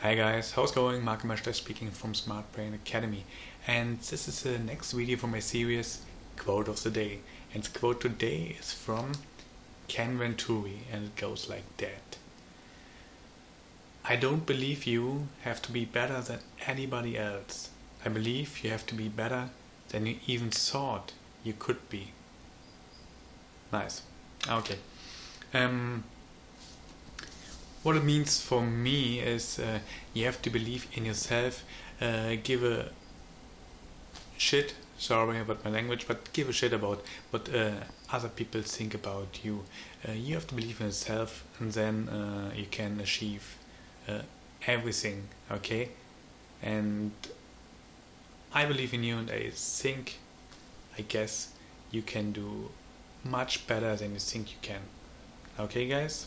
Hi guys, how's it going? Marco Moeschter speaking from Smart Brain Academy and this is the next video for my series Quote of the Day and the quote today is from Ken Venturi and it goes like that. I don't believe you have to be better than anybody else. I believe you have to be better than you even thought you could be. Nice. Okay. Um, what it means for me is uh, you have to believe in yourself, uh, give a shit, sorry about my language, but give a shit about what uh, other people think about you. Uh, you have to believe in yourself and then uh, you can achieve uh, everything, okay? And I believe in you and I think, I guess, you can do much better than you think you can. Okay guys?